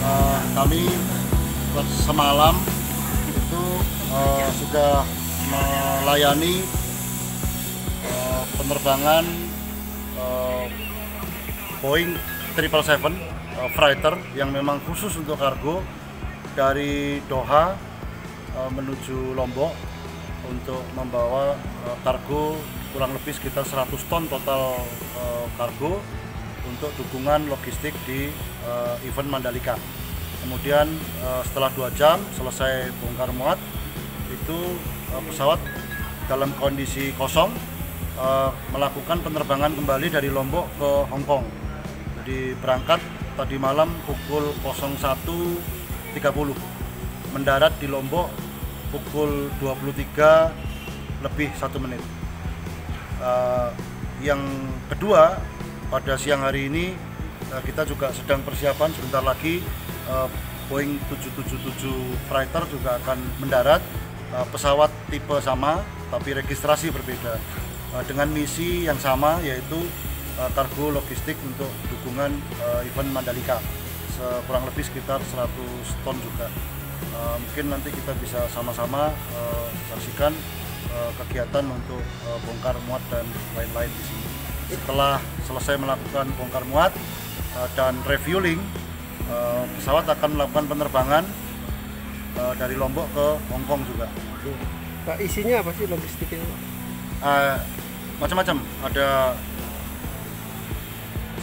eh, kami semalam itu eh, sudah melayani eh, penerbangan eh, Boeing 777 eh, freighter yang memang khusus untuk kargo dari Doha eh, menuju Lombok untuk membawa eh, kargo kurang lebih sekitar 100 ton total eh, kargo untuk dukungan logistik di eh, event Mandalika. Kemudian eh, setelah dua jam selesai bongkar muat itu eh, pesawat dalam kondisi kosong eh, melakukan penerbangan kembali dari Lombok ke Hong Kong. Jadi berangkat tadi malam pukul 01.30 mendarat di Lombok pukul 23 lebih satu menit. Eh, yang kedua pada siang hari ini eh, kita juga sedang persiapan sebentar lagi eh, Boeing 777 freighter juga akan mendarat. Eh, pesawat tipe sama tapi registrasi berbeda. Eh, dengan misi yang sama yaitu eh, kargo logistik untuk dukungan eh, event Mandalika. Kurang lebih sekitar 100 ton juga. Eh, mungkin nanti kita bisa sama-sama eh, saksikan eh, kegiatan untuk eh, bongkar muat dan lain-lain di sini setelah selesai melakukan bongkar muat eh, dan refueling eh, pesawat akan melakukan penerbangan eh, dari Lombok ke Hong Kong juga. Pak isinya apa sih logistiknya? Eh, macam-macam. Ada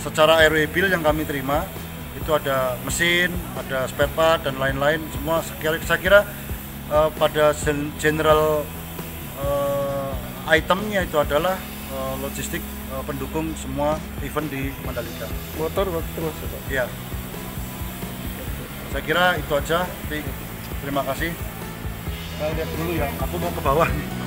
secara airway bill yang kami terima itu ada mesin, ada spare part dan lain-lain. Semua saya kira eh, pada gen- general eh, itemnya itu adalah eh, logistik eh, pendukung semua event di Mandalika. Motor waktu termasuk Pak. Ya, saya kira itu aja. Terima kasih. Kita lihat dulu ya. Aku mau ke bawah. nih.